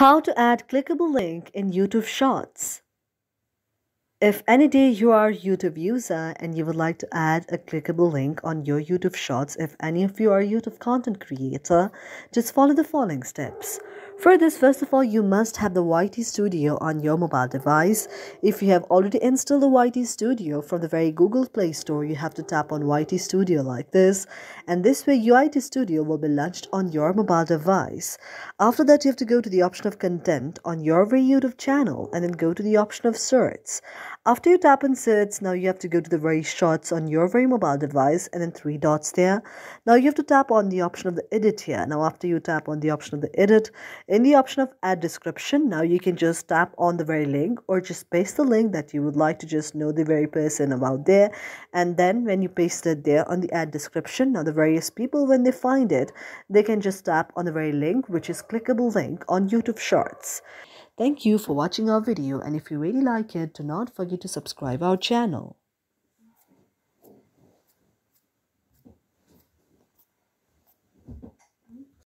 How to add clickable link in YouTube Shorts. If any day you are YouTube user and you would like to add a clickable link on your YouTube Shorts, if any of you are YouTube content creator, just follow the following steps. For this, first of all, you must have the YT Studio on your mobile device. If you have already installed the YT Studio from the very Google Play Store, you have to tap on YT Studio like this. And this way, YT Studio will be launched on your mobile device. After that, you have to go to the option of content on your very YouTube channel and then go to the option of search. After you tap inserts, now you have to go to the very shorts on your very mobile device and then three dots there. Now you have to tap on the option of the edit here. Now after you tap on the option of the edit, in the option of add description, now you can just tap on the very link or just paste the link that you would like to just know the very person about there. And then when you paste it there on the add description, now the various people when they find it, they can just tap on the very link which is clickable link on YouTube Shorts. Thank you for watching our video and if you really like it, do not forget to subscribe our channel.